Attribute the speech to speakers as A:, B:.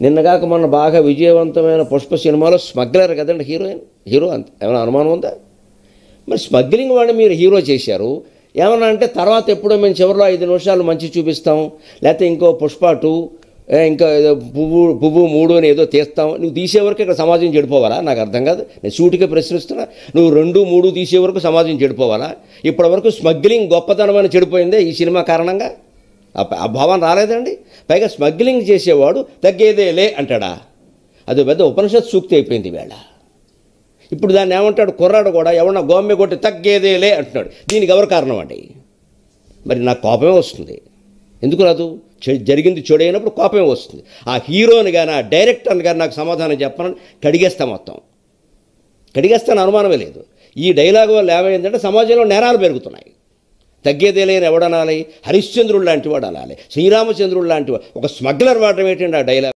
A: నిన్నగాక మొన్న బాగా విజయవంతమైన పుష్ప సినిమాలో స్మగ్లర్ కదండి హీరోయిన్? హీరో అంత. ఏమైనా అనుమానం ఉందా? మరి స్మగ్లింగ్ వాడిని మీరు హీరో చేశారు. ఏమన్నా అంటే తర్వాత ఎప్పుడో మేము చివరిలో ఐదు నిమిషాలు మంచి చూపిస్తాం. లేకపోతే ఇంకో పుష్ప టూ ఇంకా ఏదో పువ్వు పువ్వు మూడు అని ఏదో తీస్తాం. నువ్వు తీసే వరకు ఇక్కడ సమాజం చెడిపోవాలా? నాకు అర్థం కాదు. నేను సూటిగా ప్రశ్నిస్తున్నా. నువ్వు రెండు మూడు తీసే వరకు సమాజం చెడిపోవాలా? ఇప్పటి వరకు స్మగ్లింగ్ గొప్పతనం అని చెడిపోయిందే ఈ సినిమా కారణంగా? ఆ భావం రాలేదండి. పైగా స్మగ్లింగ్ చేసేవాడు తగ్గేదేలే అంటాడా. అది పెద్ద ఉపనిషత్ సూక్తి అయిపోయింది వేళ. ఇప్పుడు దాన్ని ఏమంటాడు? కుర్రాడు కూడా ఎవరన్నా గోమ్మె కొట్టి తగ్గేదేలే అంటున్నాడు. దీనికి ఎవరు కారణం అండి? మరి నాకు కోపమే వస్తుంది. ఎందుకు రాదు? జరిగింది చెడైనప్పుడు కోపమే వస్తుంది. ఆ హీరోని కానీ ఆ డైరెక్టర్ని కానీ నాకు సమాధానం చెప్పనని కడిగేస్తా మొత్తం. కడిగేస్తాను అనుమానమే లేదు. ఈ డైలాగ్ వల్ల ఏమైందంటే సమాజంలో నేరాలు పెరుగుతున్నాయి. తగ్గేదేలేని ఎవడనాలి? హరిశ్చంద్రుడు లాంటి వాడు అనాలి శ్రీరామచంద్రుడు లాంటి ఒక స్మగ్లర్ వాడడం ఏంటంటే ఆ డైలాగ్